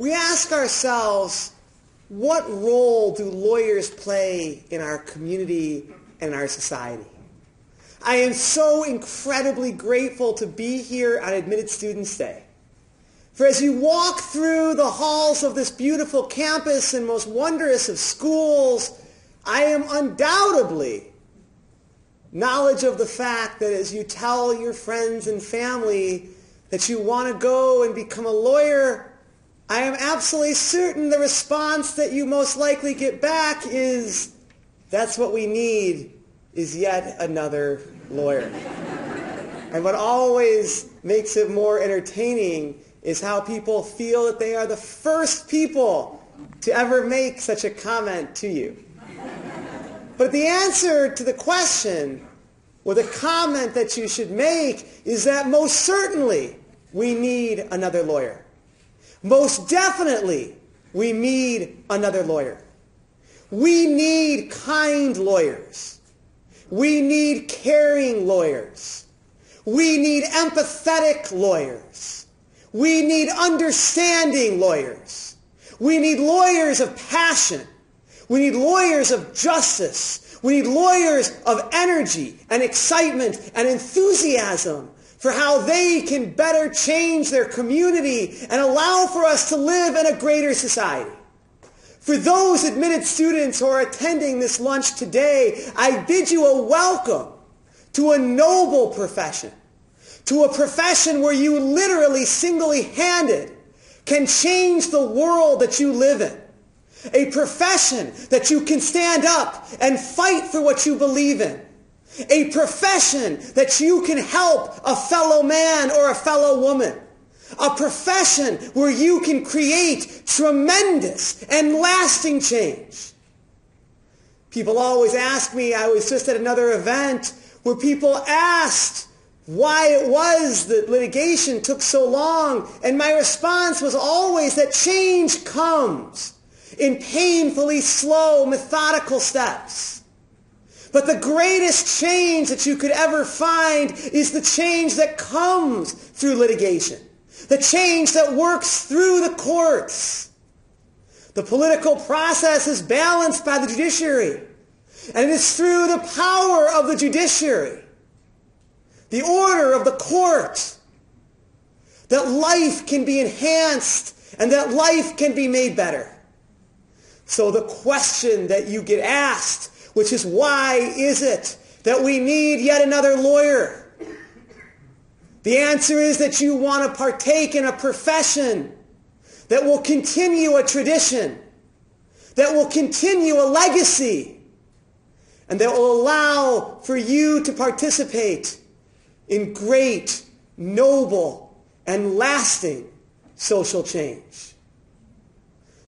we ask ourselves, what role do lawyers play in our community and our society? I am so incredibly grateful to be here on Admitted Students Day. For as you walk through the halls of this beautiful campus and most wondrous of schools, I am undoubtedly knowledge of the fact that as you tell your friends and family that you want to go and become a lawyer, I am absolutely certain the response that you most likely get back is, that's what we need, is yet another lawyer. and what always makes it more entertaining is how people feel that they are the first people to ever make such a comment to you. But the answer to the question, or the comment that you should make, is that most certainly we need another lawyer. Most definitely we need another lawyer. We need kind lawyers. We need caring lawyers. We need empathetic lawyers. We need understanding lawyers. We need lawyers of passion. We need lawyers of justice. We need lawyers of energy and excitement and enthusiasm for how they can better change their community and allow for us to live in a greater society. For those admitted students who are attending this lunch today, I bid you a welcome to a noble profession to a profession where you literally single-handed can change the world that you live in. A profession that you can stand up and fight for what you believe in. A profession that you can help a fellow man or a fellow woman. A profession where you can create tremendous and lasting change. People always ask me, I was just at another event where people asked, why it was that litigation took so long. And my response was always that change comes in painfully slow, methodical steps. But the greatest change that you could ever find is the change that comes through litigation. The change that works through the courts. The political process is balanced by the judiciary. And it is through the power of the judiciary the order of the court, that life can be enhanced and that life can be made better. So the question that you get asked, which is why is it that we need yet another lawyer? The answer is that you want to partake in a profession that will continue a tradition, that will continue a legacy, and that will allow for you to participate in great, noble, and lasting social change.